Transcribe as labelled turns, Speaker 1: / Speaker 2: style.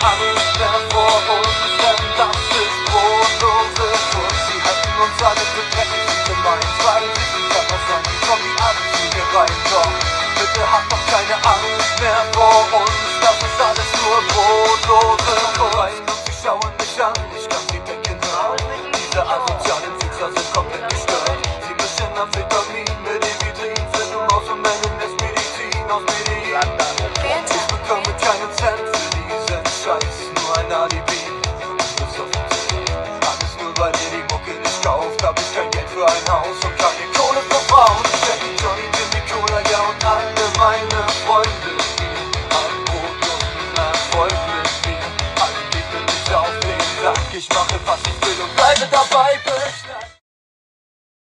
Speaker 1: Angst mehr vor uns, denn das ist brotlose Kunst. Sie halten uns alle dreckig, wie gemeint, weil sie sind ja versandt, kommen die mir rein, doch bitte habt doch keine Angst mehr vor uns, das ist alles nur brotlose Kunst. Und sie schauen mich an, ich kann sie denken hören, diese asozialen Wichser sind komplett gestört. Sie mischen Amphetamin mit Evidrin, sind um aus und nennen es Medizin aus Medizin. Ich bekomme alles nur ein Alibi. Alles nur, weil ihr die Mucke nicht kauft. Hab ich kein Geld für ein Haus und keine Kohle für Frauen. Ich die Johnny, Jimmy, Cola, ja und alle meine Freunde. Ich mache, was ich